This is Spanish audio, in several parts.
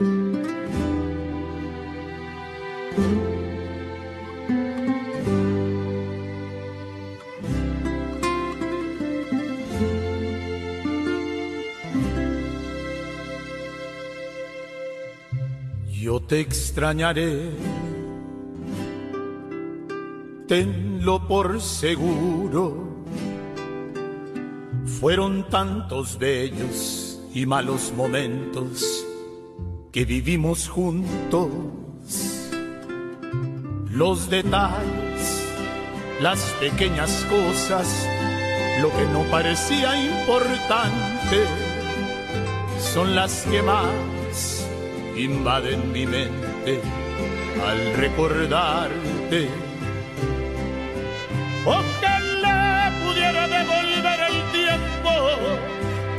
Yo te extrañaré, tenlo por seguro. Fueron tantos bellos y malos momentos que vivimos juntos. Los detalles, las pequeñas cosas, lo que no parecía importante, son las que más invaden mi mente al recordarte. Ojalá pudiera devolver el tiempo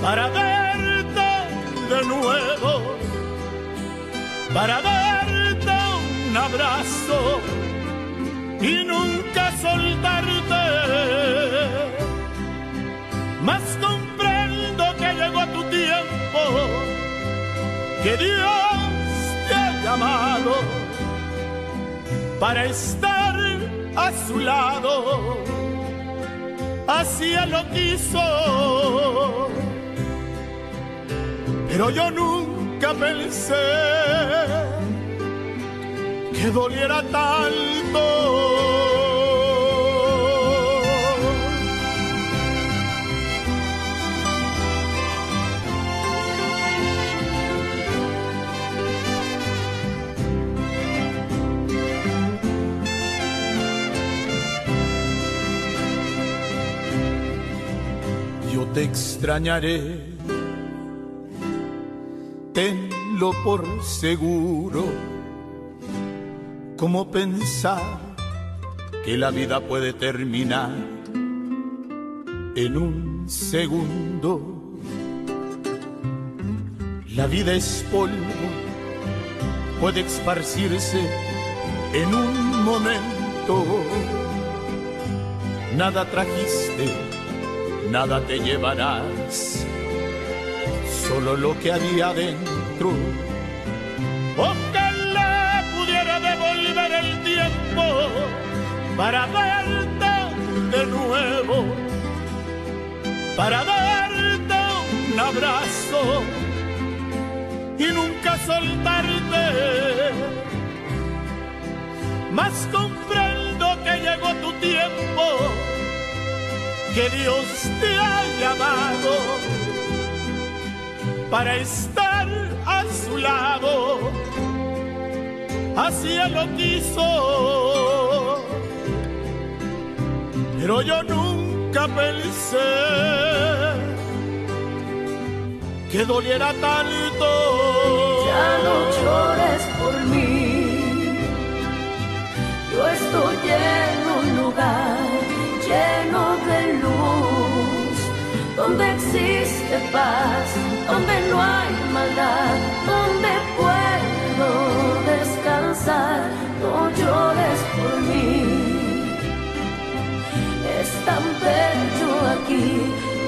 para para darte un abrazo y nunca soltarte. Más comprendo que llegó tu tiempo, que Dios llamado para estar a su lado. Así él lo quiso, pero yo nunca pensé que doliera tanto. te extrañaré, tenlo por seguro, como pensar que la vida puede terminar en un segundo. La vida es polvo, puede esparcirse en un momento. Nada trajiste nada te llevarás, solo lo que había dentro. Ojalá pudiera devolver el tiempo para verte de nuevo, para darte un abrazo y nunca soltarte. Más comprendo que llegó tu tiempo que Dios te ha llamado para estar a su lado. Así él lo quiso, pero yo nunca pensé que doliera tanto. Ya no llores por mí, donde existe paz, donde no hay maldad, donde puedo descansar, no llores por mí. Es tan bello aquí,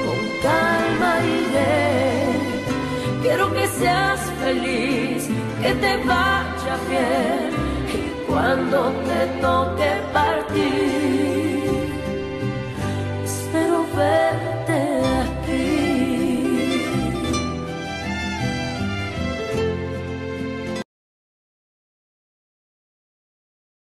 con calma y bien. Quiero que seas feliz, que te vaya bien y cuando te toque partir